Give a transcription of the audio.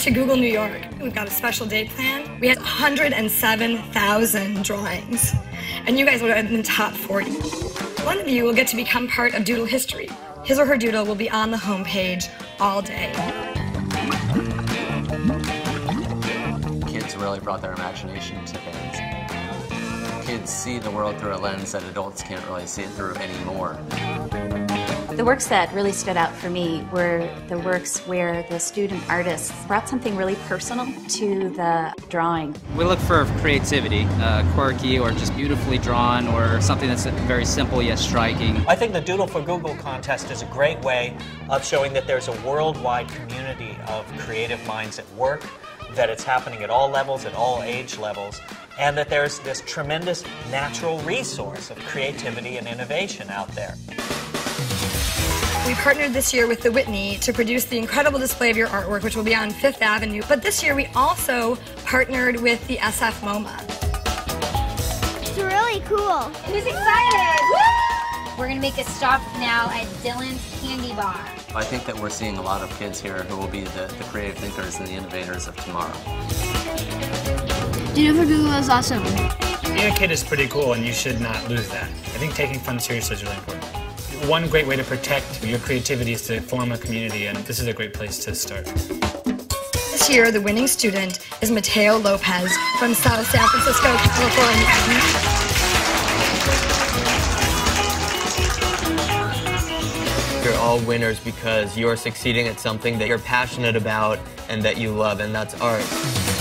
to Google New York. We've got a special day plan. We had 107,000 drawings, and you guys were in the top 40. One of you will get to become part of doodle history. His or her doodle will be on the homepage all day. Kids really brought their imagination to things. Kids see the world through a lens that adults can't really see it through anymore. The works that really stood out for me were the works where the student artists brought something really personal to the drawing. We look for creativity, uh, quirky or just beautifully drawn or something that's very simple yet striking. I think the Doodle for Google contest is a great way of showing that there's a worldwide community of creative minds at work, that it's happening at all levels, at all age levels, and that there's this tremendous natural resource of creativity and innovation out there. We partnered this year with the Whitney to produce the incredible display of your artwork, which will be on Fifth Avenue. But this year we also partnered with the SF MoMA. It's really cool. Who's excited? Woo! We're gonna make a stop now at Dylan's Candy Bar. I think that we're seeing a lot of kids here who will be the, the creative thinkers and the innovators of tomorrow. Doodle for Google is awesome. Being a kid is pretty cool, and you should not lose that. I think taking fun seriously is really important. One great way to protect your creativity is to form a community, and this is a great place to start. This year, the winning student is Mateo Lopez from South San Francisco, California. You're all winners because you're succeeding at something that you're passionate about and that you love, and that's art.